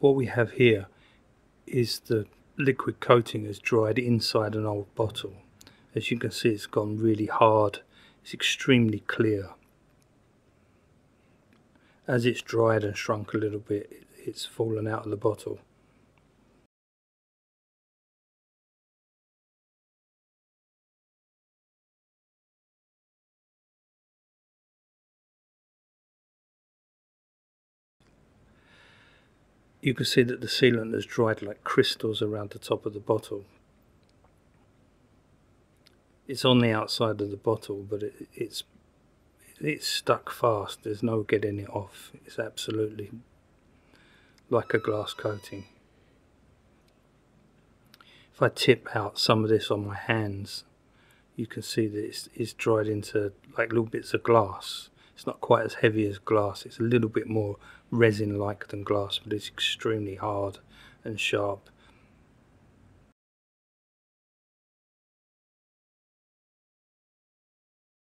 what we have here is the liquid coating has dried inside an old bottle. As you can see it's gone really hard, it's extremely clear. As it's dried and shrunk a little bit, it's fallen out of the bottle. You can see that the sealant has dried like crystals around the top of the bottle. It's on the outside of the bottle, but it, it's it's stuck fast. There's no getting it off. It's absolutely like a glass coating. If I tip out some of this on my hands, you can see that it's, it's dried into like little bits of glass. It's not quite as heavy as glass. It's a little bit more resin-like than glass, but it's extremely hard and sharp.